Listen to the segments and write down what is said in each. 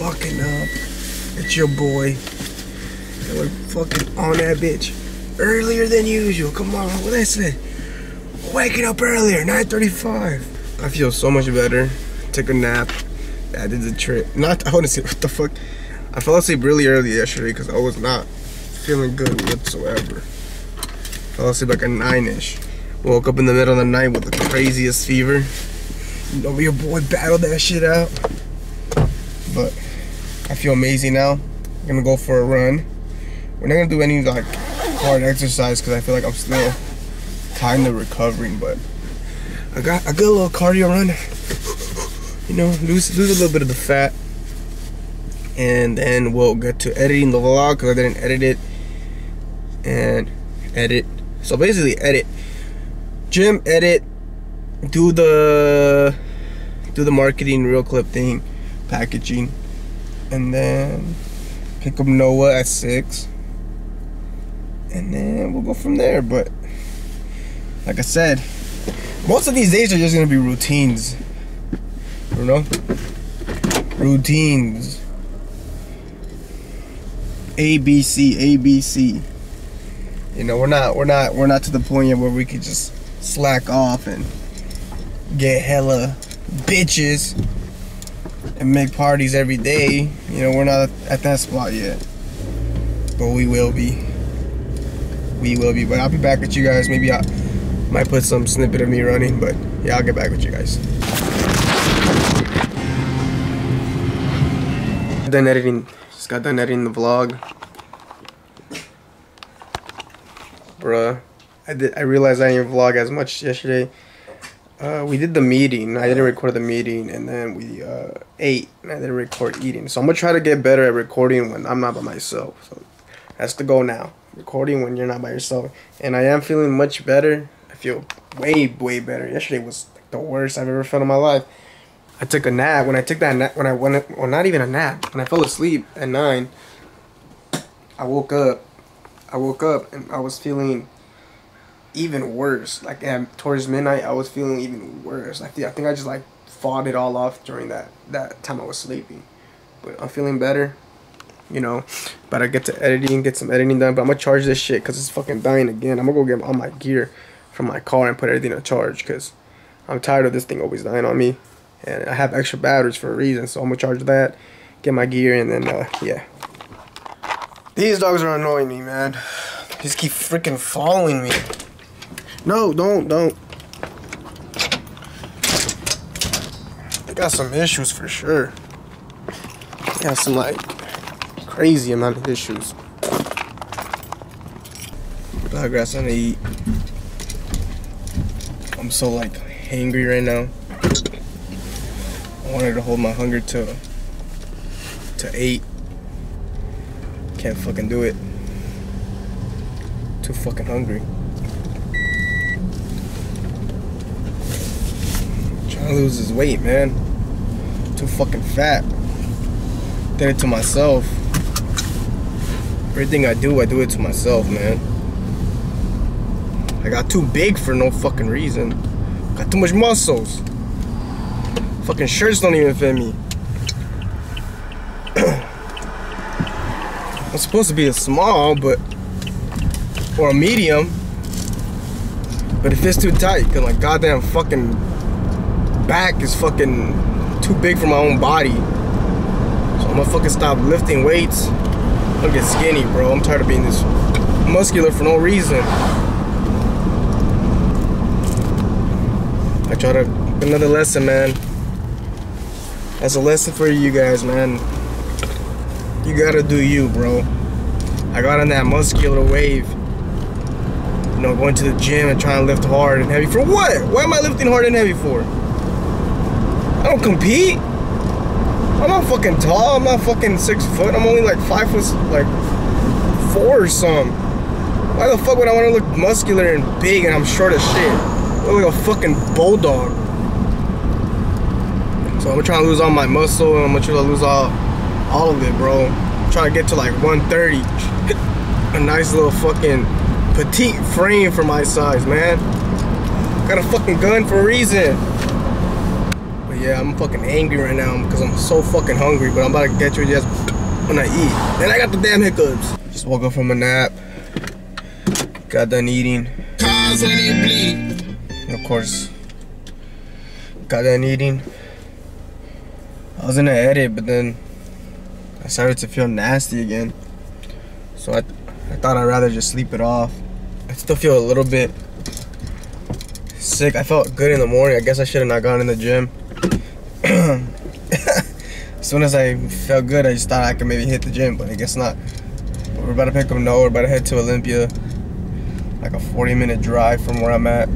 fucking up? It's your boy. And we're fucking on that bitch earlier than usual. Come on, say? Waking up earlier, 9:35. I feel so much better. Took a nap. I did the trick. Not say what the fuck. I fell asleep really early yesterday because I was not feeling good whatsoever. Fell asleep like a nine-ish. Woke up in the middle of the night with the craziest fever. You know, your boy battled that shit out. But I feel amazing now. I'm gonna go for a run. We're not gonna do any like hard exercise because I feel like I'm still kind of recovering. But I got a good little cardio run. You know, lose lose a little bit of the fat, and then we'll get to editing the vlog because I didn't edit it and edit. So basically, edit, gym, edit, do the do the marketing ReelClip thing, packaging, and then pick up Noah at six, and then we'll go from there. But like I said, most of these days are just gonna be routines. You know, routines. A B C A B C. You know, we're not we're not we're not to the point yet where we could just slack off and get hella bitches and make parties every day. You know, we're not at that spot yet. But we will be. We will be. But I'll be back with you guys. Maybe I might put some snippet of me running, but yeah, I'll get back with you guys. Done editing. Just got done editing the vlog. Bruh. I did I realized I didn't vlog as much yesterday. Uh, we did the meeting. I didn't record the meeting, and then we uh, ate. And I didn't record eating. So I'm gonna try to get better at recording when I'm not by myself. So that's the goal now. Recording when you're not by yourself. And I am feeling much better. I feel way way better. Yesterday was like the worst I've ever felt in my life. I took a nap. When I took that nap, when I went, well, not even a nap. When I fell asleep at nine, I woke up. I woke up and I was feeling even worse. Like at, towards midnight, I was feeling even worse. I I think I just like fought it all off during that that time I was sleeping. But I'm feeling better. You know, but I get to editing, get some editing done. But I'm gonna charge this shit because it's fucking dying again. I'm gonna go get all my gear from my car and put everything in charge because I'm tired of this thing always dying on me. And I have extra batteries for a reason, so I'm gonna charge that, get my gear, and then uh, yeah. These dogs are annoying me, man. Just keep freaking following me. No, don't, don't. They got some issues for sure. They got some like crazy amount of issues. Grass on to eat. I'm so like hangry right now. I wanted to hold my hunger to to eight. Can't fucking do it. Too fucking hungry. To lose his weight, man. Too fucking fat. Did it to myself. Everything I do, I do it to myself, man. I got too big for no fucking reason. Got too much muscles. Fucking shirts don't even fit me. I'm supposed to be a small, but or a medium. But it fits too tight, cause my goddamn fucking back is fucking too big for my own body. So I'm gonna fucking stop lifting weights. I'm gonna get skinny, bro. I'm tired of being this muscular for no reason. I try to another lesson, man. That's a lesson for you guys, man. You gotta do you, bro. I got on that muscular wave. You know, going to the gym and trying to lift hard and heavy. For what? Why am I lifting hard and heavy for? I don't compete. I'm not fucking tall. I'm not fucking six foot. I'm only like five foot, like four or something. Why the fuck would I want to look muscular and big and I'm short as shit? I look like a fucking bulldog. So I'm trying to lose all my muscle and I'm gonna try to lose all, all of it, bro. I'm trying to get to like 130. a nice little fucking petite frame for my size, man. Got a fucking gun for a reason. Yeah, I'm fucking angry right now because I'm so fucking hungry. But I'm about to get you just when I eat. Then I got the damn hiccups. Just woke up from a nap. Got done eating. And of course, got done eating. I was gonna edit, but then I started to feel nasty again. So I, I thought I'd rather just sleep it off. I still feel a little bit sick. I felt good in the morning. I guess I should have not gone in the gym. as soon as I felt good, I just thought I could maybe hit the gym, but I guess not. We're about to pick up Noah. We're about to head to Olympia. Like a 40 minute drive from where I'm at.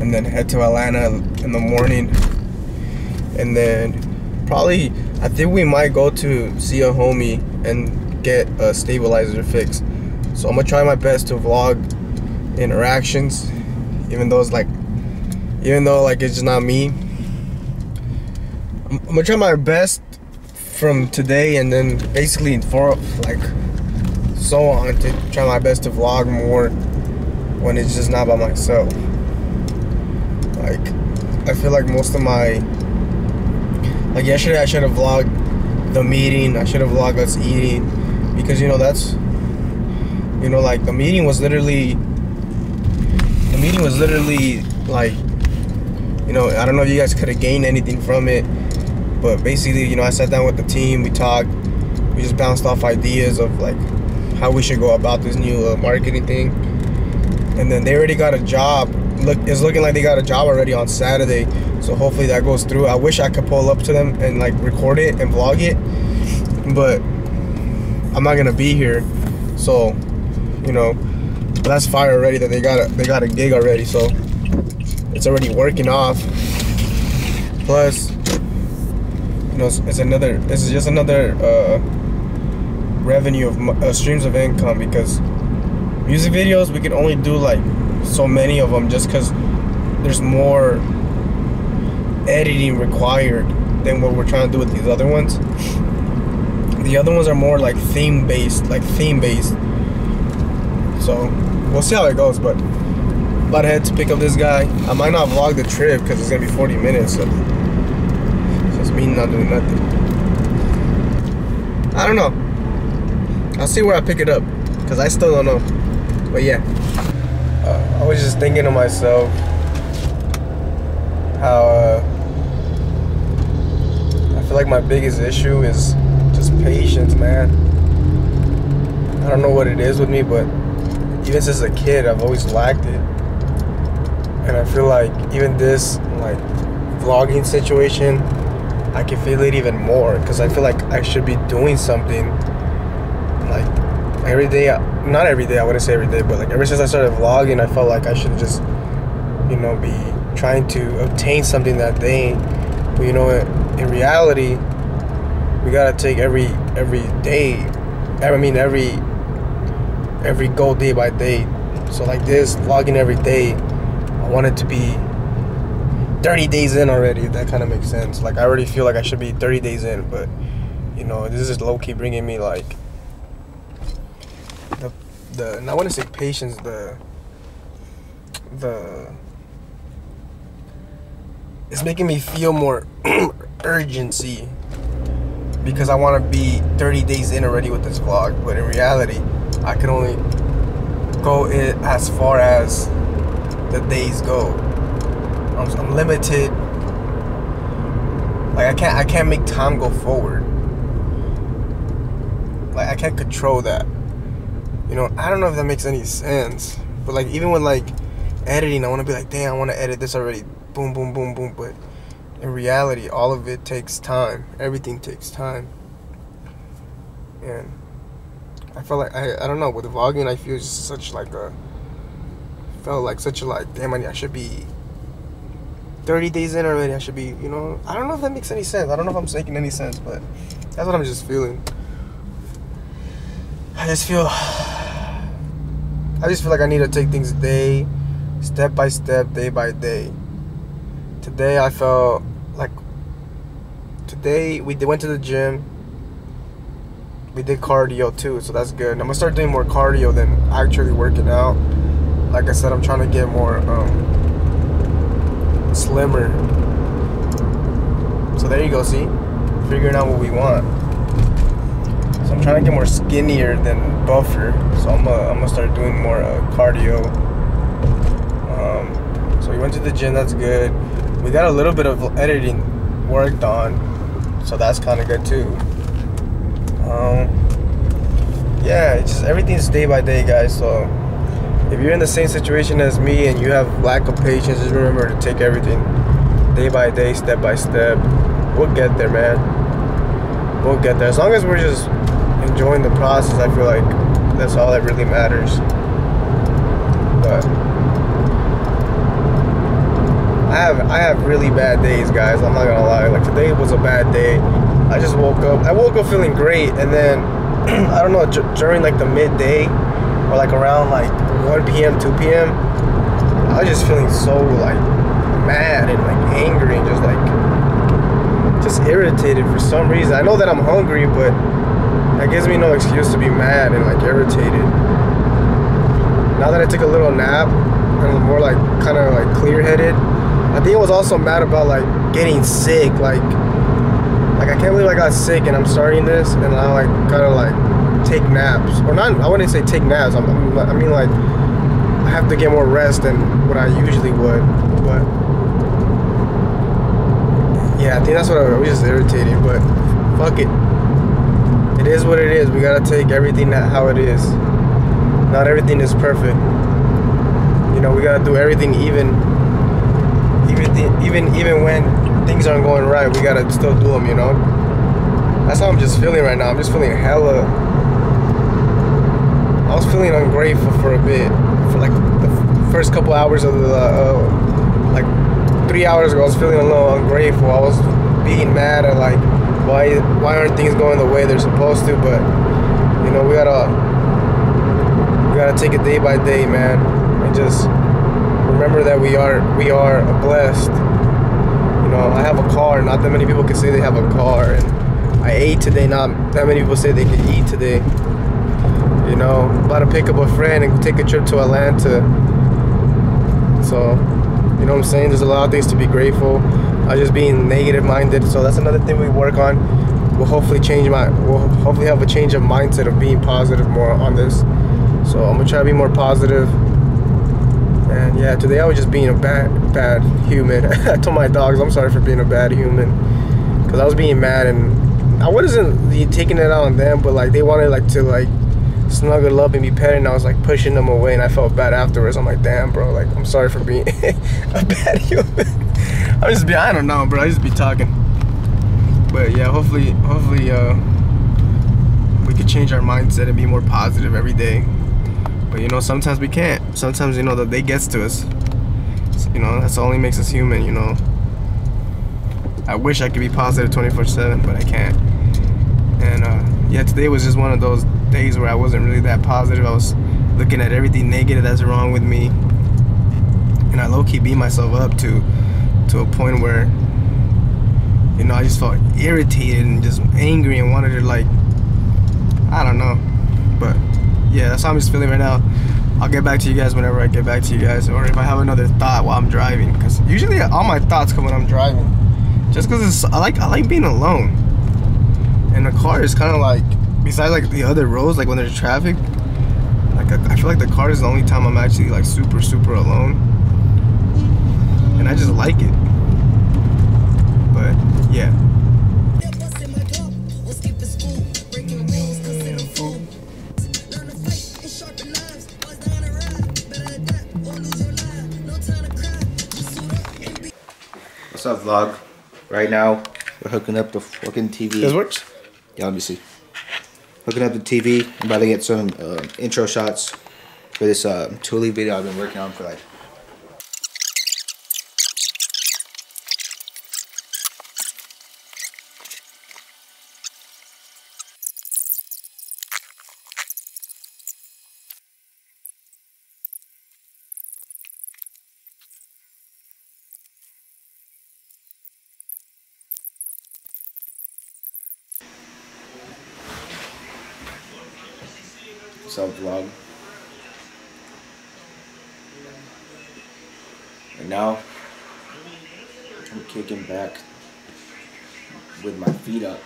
And then head to Atlanta in the morning. And then probably, I think we might go to see a homie and get a stabilizer fix. So I'm gonna try my best to vlog interactions even though it's like even though like it's just not me I'm, gonna try my best from today and then basically for like so on to try my best to vlog more when it's just not by myself. Like I feel like most of my like yesterday I should have vlogged the meeting I should have vlogged us eating because you know that's you know like the meeting was literally the meeting was literally like, you know, I don't know if you guys could have gained anything from it, but basically, you know, I sat down with the team, we talked, we just bounced off ideas of like how we should go about this new uh, marketing thing, and then they already got a job. Look, it's looking like they got a job already on Saturday, so hopefully that goes through. I wish I could pull up to them and like record it and vlog it, but I'm not gonna be here, so you know that's fire already that they got a, they got a gig already, so it's already working off. Plus, you know, it's, it's another. This is just another uh, revenue of uh, streams of income because music videos we can only do like so many of them just because there's more editing required than what we're trying to do with these other ones. The other ones are more like theme based, like theme based. So we'll see how it goes. But about to head to pick up this guy. I might not vlog the trip because it's gonna be 40 minutes. So it's just me not doing nothing. I don't know. I'll see where I pick it up because I still don't know. But yeah, uh, I was just thinking to myself how uh, I feel like my biggest issue is just patience, man. I don't know what it is with me, but even since a kid, I've always lacked it. And I feel like even this like vlogging situation, I can feel it even more because I feel like I should be doing something like every day. Uh, not every day, I wouldn't say every day, but like ever since I started vlogging, I felt like I should just, you know, be trying to obtain something that day. But you know, in reality, we gotta take every every day. I mean, every every goal day by day. So like this, vlogging every day, I want it to be 30 days in already. that kind of makes sense. Like I already feel like I should be 30 days in, but you know, this is low key bringing me like the the. I want to say patience. The the it's making me feel more urgency because I want to be 30 days in already with this vlog. But in reality, I can only go it as far as the days go. I'm, I'm limited. Like I can't I can't make time go forward. Like I can't control that. You know, I don't know if that makes any sense. But like even with like editing, I want to be like, damn, I want to edit this already. Boom, boom, boom, boom. But in reality, all of it takes time. Everything takes time. And I felt like I I don't know with the vlogging I feel just such like a felt like such a like damn I should be 30 days in already I should be you know I don't know if that makes any sense I don't know if I'm making any sense but that's what I'm just feeling I just feel I just feel like I need to take things day step by step day by day today I felt like today we went to the gym we did cardio too, so that's good. I'm gonna start doing more cardio than actually working out. Like I said, I'm trying to get more um, slimmer. So there you go, see? Figuring out what we want. So I'm trying to get more skinnier than buffer. So I'm gonna, I'm gonna start doing more uh, cardio. Um, so we went to the gym, that's good. We got a little bit of editing worked on. So that's kind of good too. Um, yeah, it's just everything's day by day, guys. So if you're in the same situation as me and you have lack of patience, just remember to take everything day by day, step by step. We'll get there, man. We'll get there. As long as we're just enjoying the process, I feel like that's all that really matters. But I have I have really bad days, guys. I'm not gonna lie. Like today was a bad day. I just woke up. I woke up feeling great, and then I don't know during like the midday or like around like 1 p.m. 2 p.m. I was just feeling so like mad and like angry and just like just irritated for some reason. I know that I'm hungry, but that gives me no excuse to be mad and like irritated. Now that I took a little nap and I'm more like kind of like clear-headed, I think I was also mad about like getting sick. Like, like I can't believe I got sick and I'm starting this and I like kind of like take naps or not. I wouldn't say take naps. I'm, I mean like I have to get more rest than what I usually would, but yeah, I think that's what I was just irritated, but fuck it. It is what it is. We gotta take everything that how it is. Not everything is perfect. You know, we gotta do everything even, even, even, even when things aren't going right. We gotta still do them. You know. That's how I'm just feeling right now. I'm just feeling hella. I was feeling ungrateful for a bit, for like the first couple hours of the, uh, like three hours ago, I was feeling a little ungrateful. I was being mad at like why why aren't things going the way they're supposed to? But you know, we gotta we gotta take it day by day, man, and just remember that we are we are blessed. You know, I have a car. Not that many people can say they have a car, and I ate today. Not that many people say they can eat today. You know, about to pick up a friend and take a trip to Atlanta. So you know what I'm saying? There's a lot of things to be grateful. I just being negative minded. So that's another thing we work on. We'll hopefully change my we'll hopefully have a change of mindset of being positive more on this. So I'm gonna try to be more positive. And yeah, today I was just being a bad bad human. I told my dogs I'm sorry for being a bad human. Cause I was being mad and I wasn't taking it out on them, but like they wanted like to like snuggle up and be petting. And I was like pushing them away, and I felt bad afterwards. I'm like, damn, bro. Like, I'm sorry for being a bad human. I'm just be, I don't know, bro. I just be talking. But yeah, hopefully, hopefully, uh, we could change our mindset and be more positive every day. But you know, sometimes we can't. Sometimes you know the day gets to us. You know, that's only makes us human. You know. I wish I could be positive 24/7, but I can't. And uh, yeah, today was just one of those days where I wasn't really that positive. I was looking at everything negative that's wrong with me. And I low-key beat myself up to to a point where you know, I just felt irritated and just angry and wanted to like I don't know. But yeah, that's how I'm just feeling right now. I'll get back to you guys whenever I get back to you guys or if I have another thought while I'm driving because usually all my thoughts come when I'm driving. Just because I like I like being alone. And the car is kind of like besides like the other roads, like when there's traffic, like I feel like the car is the only time I'm actually like super super alone, and I just like it. But yeah. What's up, vlog? Right now, we're hooking up the fucking TV. This works? Yeah, let me see hooking up the TV. I'm about to get some uh, intro shots for this uh, Thule video I've been working on for like Up, vlog? And now, I'm kicking back, with my feet up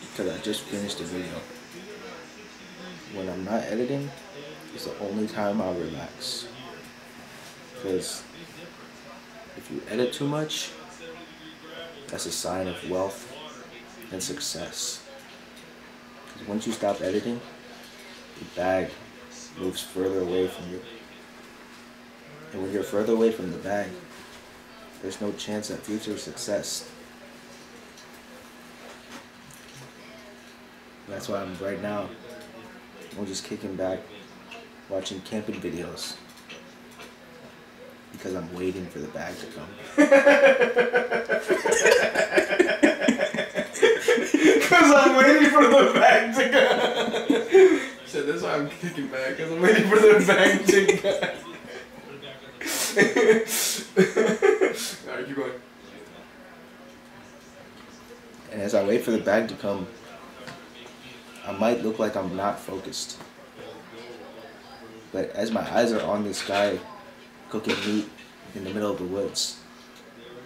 because I just finished a video. When I'm not editing, it's the only time I relax. Because if you edit too much, that's a sign of wealth and success. Because once you stop editing, the bag moves further away from you. And when you're further away from the bag, there's no chance at future success. That's why I'm right now. I'm just kicking back, watching camping videos. Because I'm waiting for the bag to come. Because I'm waiting for the bag to go. So that's why I'm kicking back. Because I'm waiting for the bag to go. Alright, keep going. And as I wait for the bag to come, I might look like I'm not focused. But as my eyes are on this guy cooking meat in the middle of the woods,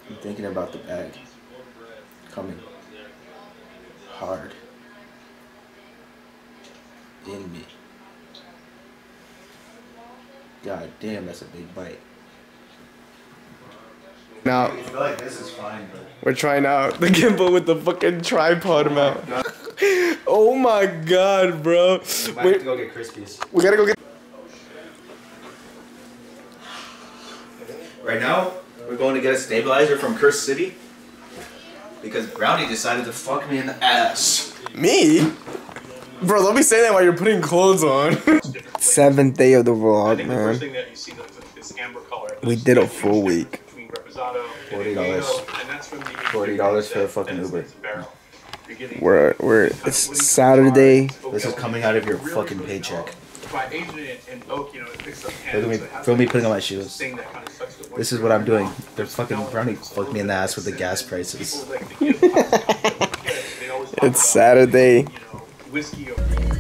I'm thinking about the bag coming hard in me. God damn, that's a big bite. Now, I feel like this is fine, but. we're trying out the gimbal with the fucking tripod mount. Oh my god, bro. Wait, go get Krispies. we gotta go get. Right now, we're going to get a stabilizer from Curse City because Brownie decided to fuck me in the ass. Me? Bro, let me say that while you're putting clothes on. Seventh day of the vlog, think the first man. thing that you see is this amber color. We did a full week. Between Reposado and $40. Indigo, and that's from the $40 for a fucking Dennis Uber. Knight's barrel. You're getting- We're we're it's Saturday. This is coming out of your fucking paycheck. By it in oak, you know, it picks up Look at me, so it feel me putting on my shoes. thing that kinda sucks the This is what I'm out. doing. The fucking Brownie fucked me in the ass with the gas prices. People like to give kids, they always talk about, It's Saturday. Whiskey or Look